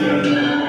Música